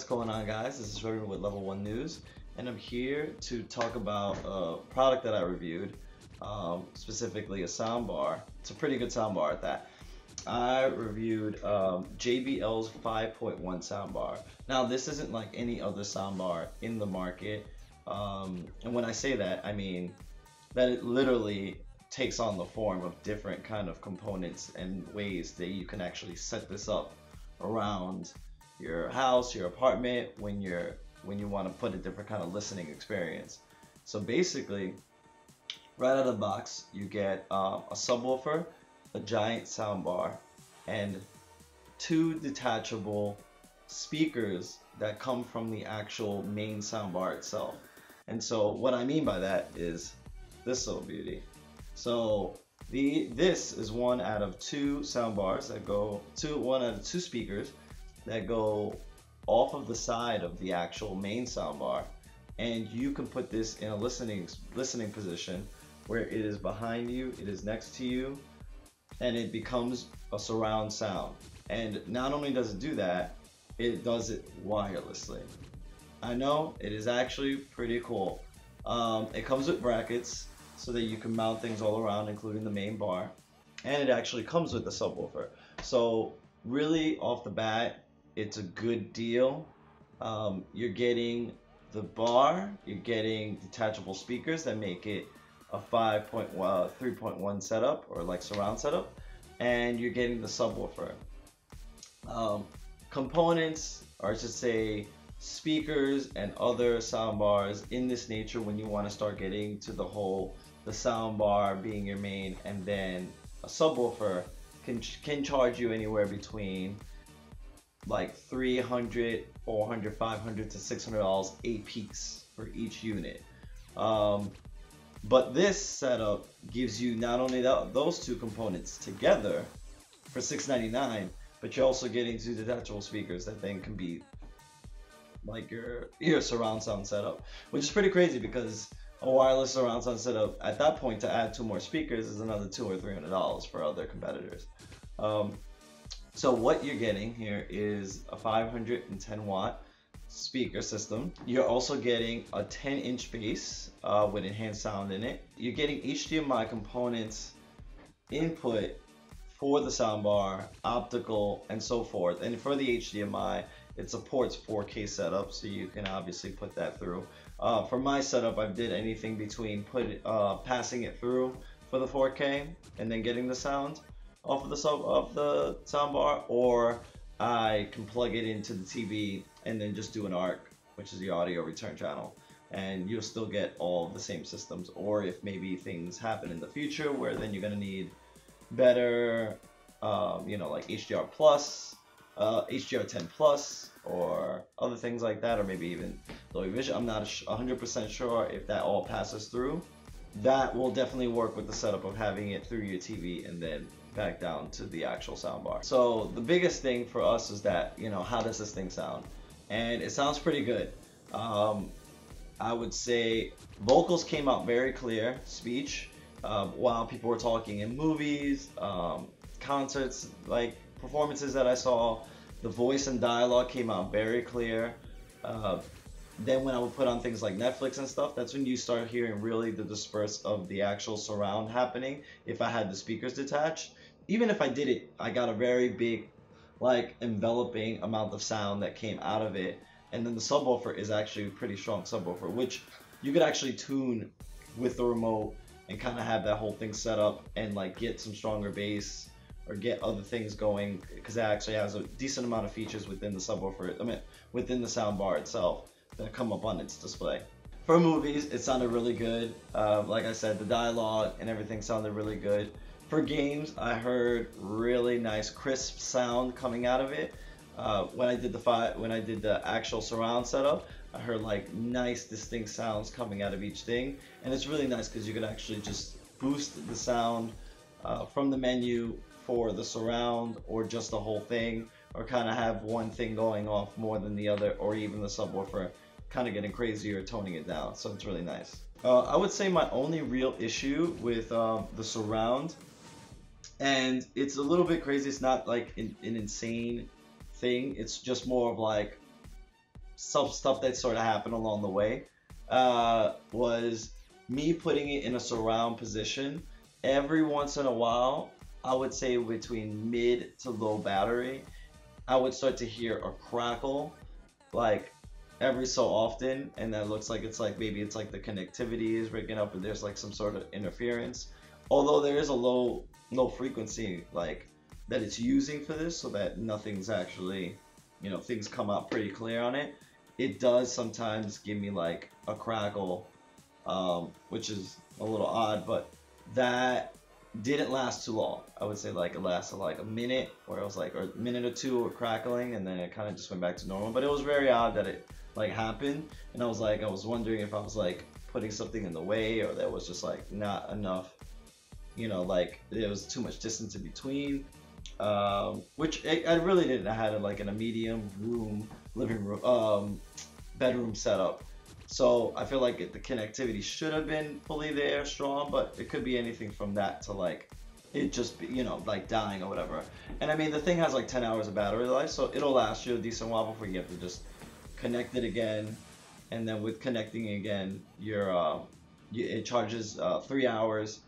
What's going on, guys? This is Trevor with Level One News, and I'm here to talk about a product that I reviewed, um, specifically a soundbar. It's a pretty good soundbar at that. I reviewed um, JBL's 5.1 soundbar. Now, this isn't like any other soundbar in the market, um, and when I say that, I mean that it literally takes on the form of different kind of components and ways that you can actually set this up around your house, your apartment, when you're when you want to put a different kind of listening experience. So basically, right out of the box, you get um, a subwoofer, a giant soundbar, and two detachable speakers that come from the actual main soundbar itself. And so what I mean by that is this little beauty. So the this is one out of two soundbars that go two one out of two speakers that go off of the side of the actual main soundbar and you can put this in a listening listening position where it is behind you, it is next to you, and it becomes a surround sound. And not only does it do that, it does it wirelessly. I know it is actually pretty cool. Um, it comes with brackets so that you can mount things all around, including the main bar, and it actually comes with the subwoofer. So really, off the bat, it's a good deal. Um, you're getting the bar, you're getting detachable speakers that make it a 5.3.1 setup or like surround setup, and you're getting the subwoofer. Um, components, or should say, speakers and other soundbars in this nature when you want to start getting to the whole the soundbar being your main and then a subwoofer can can charge you anywhere between like 300 400 500 to 600 dollars a piece for each unit. Um, but this setup gives you not only that, those two components together for 699 but you're also getting two detachable speakers that then can be like your your surround sound setup which is pretty crazy because a wireless surround sound setup at that point to add two more speakers is another two or three hundred dollars for other competitors. Um, so what you're getting here is a 510 watt speaker system. You're also getting a 10 inch bass uh, with enhanced sound in it. You're getting HDMI components input for the soundbar, optical, and so forth. And for the HDMI, it supports 4K setup, so you can obviously put that through. Uh, for my setup, I did anything between put uh, passing it through for the 4K and then getting the sound off of the sub of the soundbar, or I can plug it into the TV and then just do an ARC, which is the audio return channel, and you'll still get all the same systems. Or if maybe things happen in the future where then you're gonna need better, um, you know, like HDR plus, uh, HDR 10 plus, or other things like that, or maybe even Dolby Vision. I'm not 100% sure if that all passes through. That will definitely work with the setup of having it through your TV and then back down to the actual soundbar. So the biggest thing for us is that, you know, how does this thing sound? And it sounds pretty good. Um, I would say vocals came out very clear, speech, uh, while people were talking in movies, um, concerts, like performances that I saw, the voice and dialogue came out very clear. Uh, then when I would put on things like Netflix and stuff, that's when you start hearing really the disperse of the actual surround happening. If I had the speakers detached, even if I did it, I got a very big, like enveloping amount of sound that came out of it. And then the subwoofer is actually a pretty strong subwoofer, which you could actually tune with the remote and kind of have that whole thing set up and like get some stronger bass or get other things going because it actually has a decent amount of features within the subwoofer, I mean, within the soundbar itself that come up on its display. For movies, it sounded really good. Uh, like I said, the dialogue and everything sounded really good. For games, I heard really nice crisp sound coming out of it. Uh, when I did the fi- when I did the actual surround setup, I heard like nice distinct sounds coming out of each thing, and it's really nice because you can actually just boost the sound uh, from the menu for the surround or just the whole thing, or kind of have one thing going off more than the other, or even the subwoofer kind of getting crazy or toning it down. So it's really nice. Uh, I would say my only real issue with um, the surround and it's a little bit crazy. It's not like an, an insane thing. It's just more of like some stuff that sort of happened along the way uh, was me putting it in a surround position. Every once in a while, I would say between mid to low battery, I would start to hear a crackle, like every so often, and that looks like it's like maybe it's like the connectivity is breaking up and there's like some sort of interference. Although there is a low low frequency like that it's using for this, so that nothing's actually, you know, things come out pretty clear on it. It does sometimes give me like a crackle, um, which is a little odd, but that didn't last too long. I would say like it lasted like a minute, where it was like a minute or two of crackling, and then it kind of just went back to normal. But it was very odd that it like happened, and I was like, I was wondering if I was like putting something in the way, or there was just like not enough, you know, like there was too much distance in between. Um, which I, I really didn't. I had it like in a medium room, living room, um, bedroom setup. So I feel like it, the connectivity should have been fully there, strong, but it could be anything from that to like it just be, you know like dying or whatever. And I mean the thing has like 10 hours of battery life, so it'll last you a decent while before you have to just connect it again. And then with connecting again, your uh, it charges uh, three hours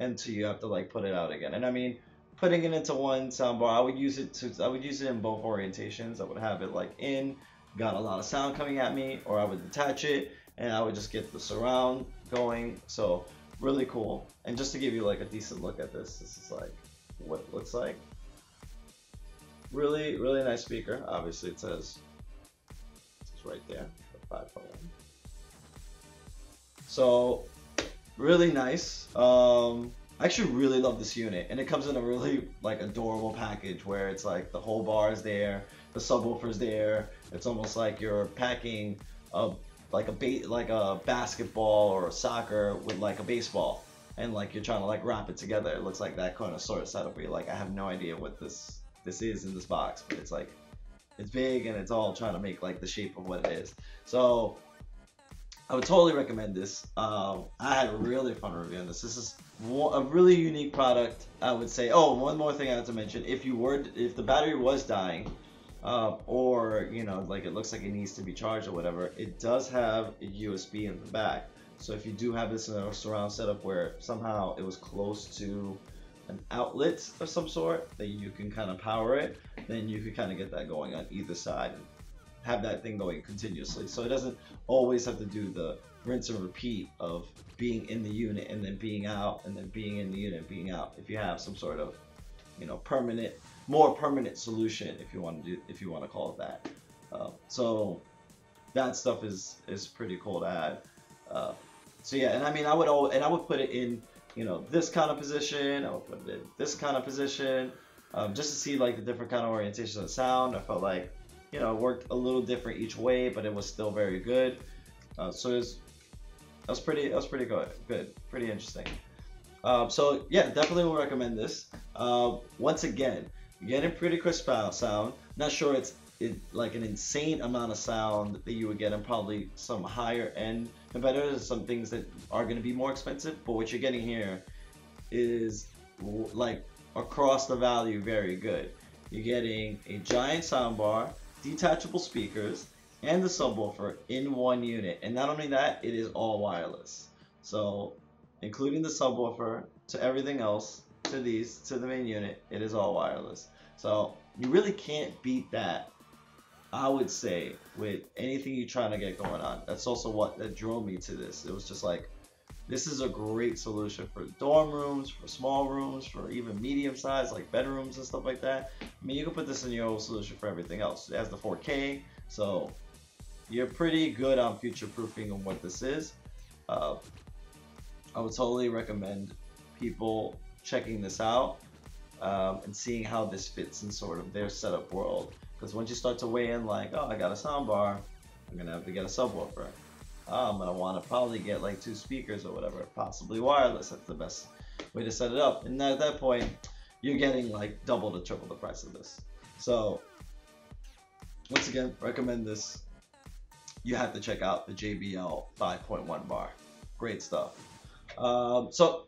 until you have to like put it out again. And I mean putting it into one soundbar, I would use it to I would use it in both orientations. I would have it like in got a lot of sound coming at me, or I would detach it and I would just get the surround going. So really cool. And just to give you like a decent look at this, this is like what it looks like. Really, really nice speaker. Obviously it says, it's right there, 5.1. So really nice. Um, I actually really love this unit, and it comes in a really like adorable package where it's like the whole bar is there, the subwoofer's there. It's almost like you're packing a like a like a basketball or a soccer with like a baseball, and like you're trying to like wrap it together. It looks like that kind of sort of setup where you're like, I have no idea what this this is in this box, but it's like it's big and it's all trying to make like the shape of what it is. So I would totally recommend this. Um, I had really fun reviewing this. This is a really unique product. I would say. Oh, one more thing I have to mention: if you were, if the battery was dying, uh, or you know, like it looks like it needs to be charged or whatever, it does have a USB in the back. So if you do have this in a surround setup where somehow it was close to an outlet of some sort that you can kind of power it, then you can kind of get that going on either side have that thing going continuously. So it doesn't always have to do the rinse and repeat of being in the unit and then being out and then being in the unit being out. If you have some sort of, you know, permanent, more permanent solution, if you want to do, if you want to call it that. Uh, so that stuff is is pretty cool to add. Uh, so yeah, and I mean, I would all, and I would put it in, you know, this kind of position. I would put it in this kind of position, um, just to see like the different kind of orientations of sound. I felt like, you know, it worked a little different each way, but it was still very good. Uh, so it was, that was pretty, that was pretty good, good, pretty interesting. Um, so yeah, definitely will recommend this. Uh, once again, you're getting pretty crisp sound. Not sure it's it, like an insane amount of sound that you would get in probably some higher end competitors, some things that are going to be more expensive. But what you're getting here is like across the value very good. You're getting a giant soundbar, detachable speakers, and the subwoofer in one unit. And not only that, it is all wireless. So including the subwoofer to everything else, to these, to the main unit, it is all wireless. So you really can't beat that I would say with anything you're trying to get going on. That's also what that drove me to this. It was just like, this is a great solution for dorm rooms, for small rooms, for even medium size like bedrooms and stuff like that. I mean, you can put this in your solution for everything else. It has the 4K, so you're pretty good on future proofing on what this is. Uh, I would totally recommend people checking this out um, and seeing how this fits in sort of their setup world. Because once you start to weigh in, like, oh, I got a soundbar, I'm gonna have to get a subwoofer. I'm gonna want to probably get like two speakers or whatever, possibly wireless. That's the best way to set it up. And at that point, you're getting like double to triple the price of this. So, once again, recommend this. You have to check out the JBL 5.1 bar. Great stuff. Um, so,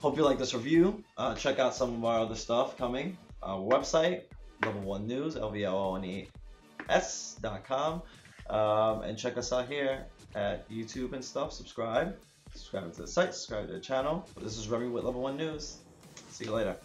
hope you like this review. Uh, check out some of our other stuff coming. Our website, Level One News, LVLONES.com. Um, and check us out here at YouTube and stuff. Subscribe. Subscribe to the site, subscribe to the channel. This is Remy with Level 1 News. See you later.